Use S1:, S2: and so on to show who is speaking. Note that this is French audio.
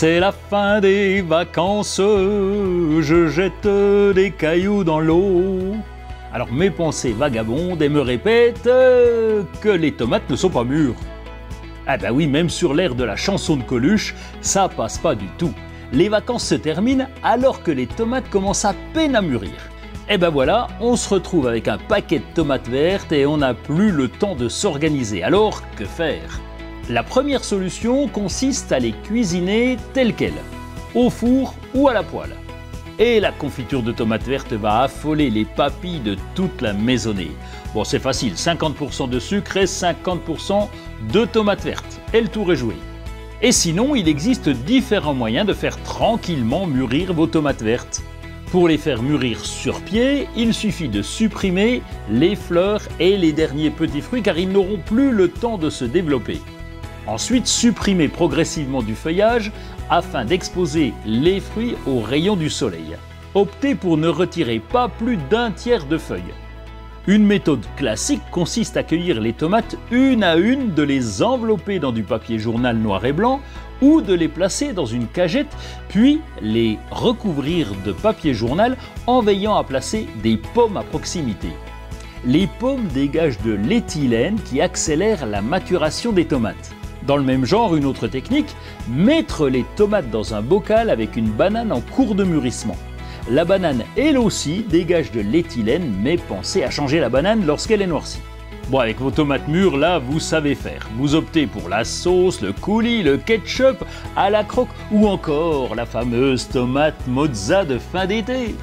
S1: C'est la fin des vacances, je jette des cailloux dans l'eau. Alors mes pensées vagabondent et me répètent que les tomates ne sont pas mûres. Ah bah oui, même sur l'air de la chanson de Coluche, ça passe pas du tout. Les vacances se terminent alors que les tomates commencent à peine à mûrir. Et ben voilà, on se retrouve avec un paquet de tomates vertes et on n'a plus le temps de s'organiser. Alors, que faire? La première solution consiste à les cuisiner telles quelles, au four ou à la poêle. Et la confiture de tomates vertes va affoler les papilles de toute la maisonnée. Bon, c'est facile, 50% de sucre et 50% de tomates vertes. Et le tour est joué. Et sinon, il existe différents moyens de faire tranquillement mûrir vos tomates vertes. Pour les faire mûrir sur pied, il suffit de supprimer les fleurs et les derniers petits fruits car ils n'auront plus le temps de se développer. Ensuite, supprimez progressivement du feuillage afin d'exposer les fruits aux rayons du soleil. Optez pour ne retirer pas plus d'un tiers de feuilles. Une méthode classique consiste à cueillir les tomates une à une, de les envelopper dans du papier journal noir et blanc ou de les placer dans une cagette, puis les recouvrir de papier journal en veillant à placer des pommes à proximité. Les pommes dégagent de l'éthylène qui accélère la maturation des tomates. Dans le même genre, une autre technique, mettre les tomates dans un bocal avec une banane en cours de mûrissement. La banane, elle aussi, dégage de l'éthylène, mais pensez à changer la banane lorsqu'elle est noircie. Bon, avec vos tomates mûres, là, vous savez faire. Vous optez pour la sauce, le coulis, le ketchup, à la croque ou encore la fameuse tomate mozza de fin d'été.